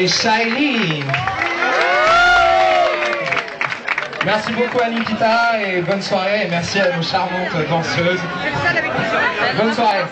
Et Shailene. Merci beaucoup à Nikita et bonne soirée et merci à nos charmantes danseuses. Bonne soirée.